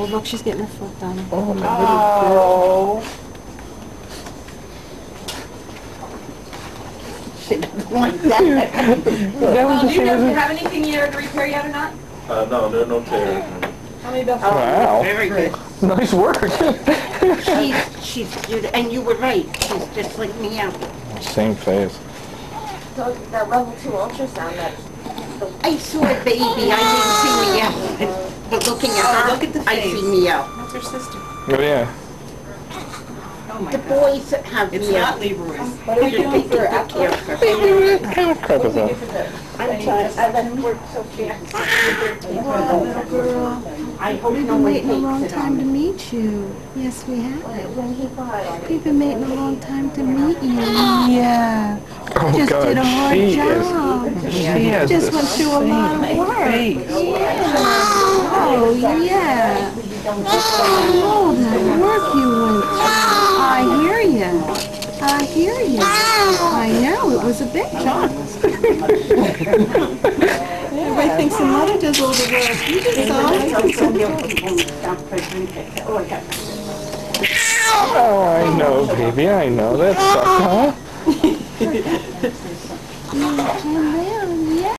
Oh, look, she's getting her foot done. Oh, my little girl. She doesn't like that. That was Well, do you same know if you have anything you to repair yet or not? Uh, no, there are no tears. How many bells? Wow. Very good. Nice work. She's, she's, and you were right, she's just like me out. Same face. So that level two ultrasound, that, I saw a baby, I didn't see me out. But looking at her, look at the I see face. me that's her sister. Oh, yeah. Oh my The god. boys have It's me not out. Leroy's. What are we doing for after? What kind of crap is that? I'm sorry, I left work so fast. Wow, little girl. I hope We've no been one waiting a long time to meet you. Yes, we have. When he bought it. We've been waiting a long time to meet you. Oh, yeah. Oh, Just God. did a hard she job. Is, she has Just the went through a lot of work. face. Oh, Oh, yeah. Oh, that work you went through. I hear you. I hear you. I know, it was a big job. Everybody thinks the mother does all the work. You just saw. Oh, I know, baby. I know. That sucked, huh?